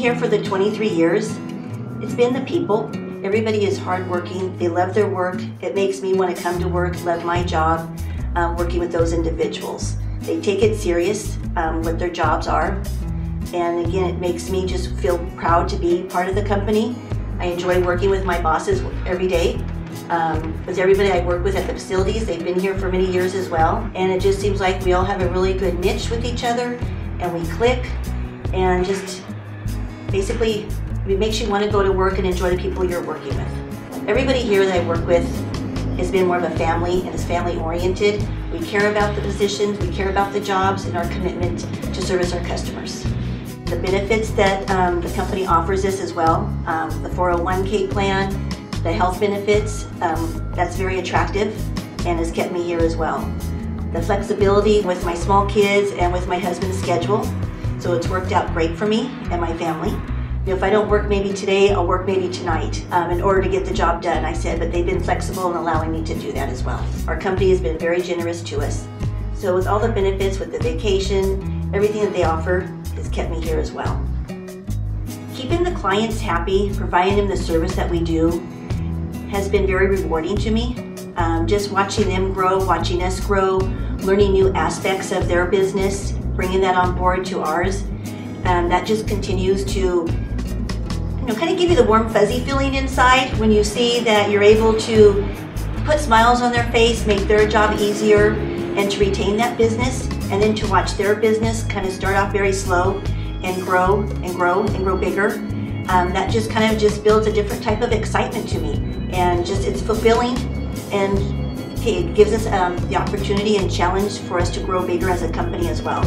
here for the 23 years, it's been the people. Everybody is hardworking. They love their work. It makes me want to come to work, love my job, um, working with those individuals. They take it serious, um, what their jobs are. And again, it makes me just feel proud to be part of the company. I enjoy working with my bosses every day. Um, with everybody I work with at the facilities, they've been here for many years as well. And it just seems like we all have a really good niche with each other and we click and just basically it makes you want to go to work and enjoy the people you're working with. Everybody here that I work with has been more of a family and is family oriented. We care about the positions, we care about the jobs and our commitment to service our customers. The benefits that um, the company offers us as well, um, the 401k plan, the health benefits, um, that's very attractive and has kept me here as well. The flexibility with my small kids and with my husband's schedule, so it's worked out great for me and my family. You know, if I don't work maybe today, I'll work maybe tonight um, in order to get the job done, I said, but they've been flexible in allowing me to do that as well. Our company has been very generous to us. So with all the benefits, with the vacation, everything that they offer has kept me here as well. Keeping the clients happy, providing them the service that we do, has been very rewarding to me. Um, just watching them grow, watching us grow, learning new aspects of their business, bringing that on board to ours. Um, that just continues to you know, kind of give you the warm fuzzy feeling inside when you see that you're able to put smiles on their face, make their job easier, and to retain that business, and then to watch their business kind of start off very slow and grow and grow and grow bigger. Um, that just kind of just builds a different type of excitement to me, and just it's fulfilling, and it gives us um, the opportunity and challenge for us to grow bigger as a company as well.